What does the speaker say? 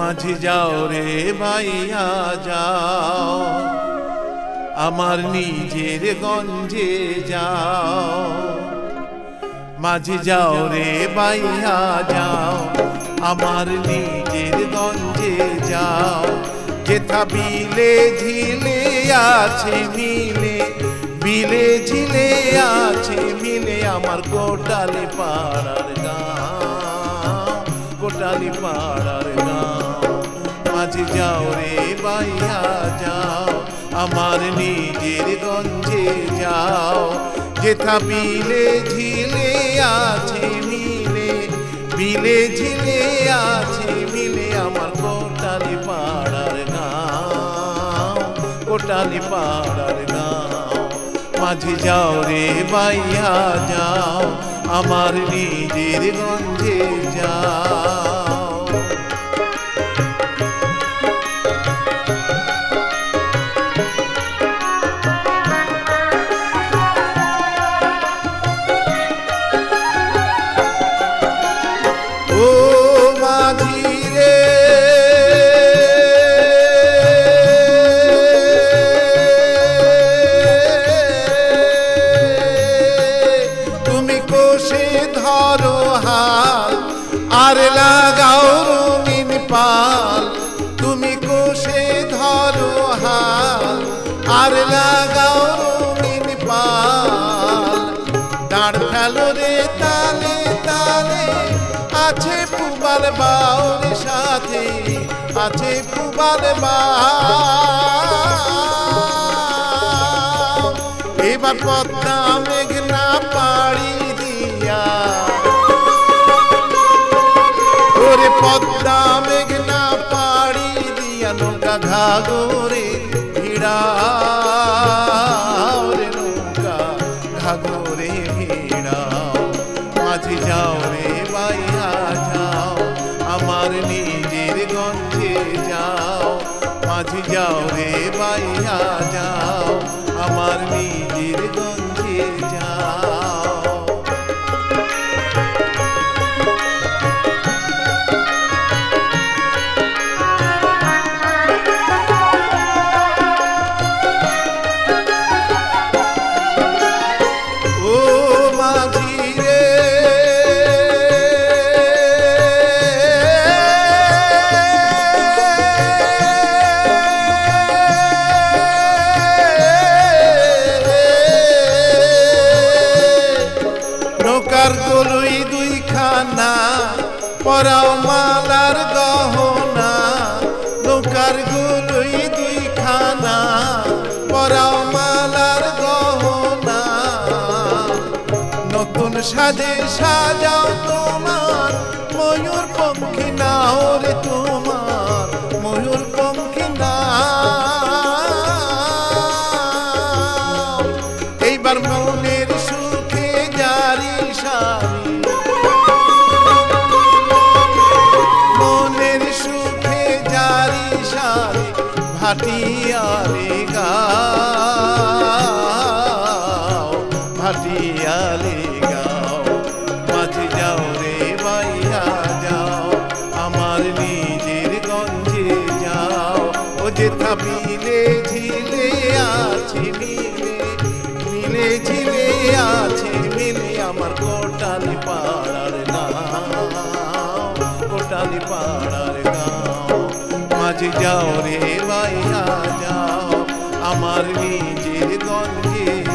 মাঝি যাও রে ভাইয়া যাও। আমার নিজের গঞ্জে যাও। মাঝি যাও রে ভাইয়া যাও। আমার নিজের গঞ্জে যাও। যেথা বিলে ঝিলে আছে, মিলে, বিলে ঝিলে আছে, মিলে আমার কোটালি পাড়ার গাঁও। কোটালি পাড়ার মাঝে যাও রে বাইয়া যাও, আমার নিজের গঞ্জে যাও। যেথা বিলে ঝিলে আছে মিলে, বিলে ঝিলে আছে মিলে আমার কোটালি পাড়ার গাঁও, কোটালি পাড়ার গাঁও। মাঝে যাও রে বাইয়া যাও, আমার নিজের গঞ্জে যাও। হাল, আর লাগাও রঙিন পাল। তুমি কোষে ধরো হাল, আর লাগাও রঙিন পাল। দাঁড় ফেলো রে তালে তালে, আছে পুবার বাউর সাথে, আছে পুবার বাউ এবার পদ্মা মেঘনা পাড়ি দিয়া পদ্মা মেঘনা পাড়ি দিয়া নৌকা ঘাগরে ভিড়া ওরে নৌকা ঘাগরে ভিড়াও মাঝে যাও রে বাইয়া যাও আমার নিজের গঞ্জে যাও মাঝে যাও রে বাইয়া যাও আমার নিজের গঞ্জে যাও নৌকার গুলুই দুই খানা পরাও মালার গহনা। নতুন সাজে সাজাও তোমার, ময়ূর পক্ষী না রে তোমার। ভাটিয়ারে গাও ভাটিয়ালে গাও মাঝে যাও রে বাইয়া যাও আমার নিজের গঞ্জে যাও ও যে থামিলে মাঝে যাও রে বাইয়া যাও আমার নিজের গঞ্জে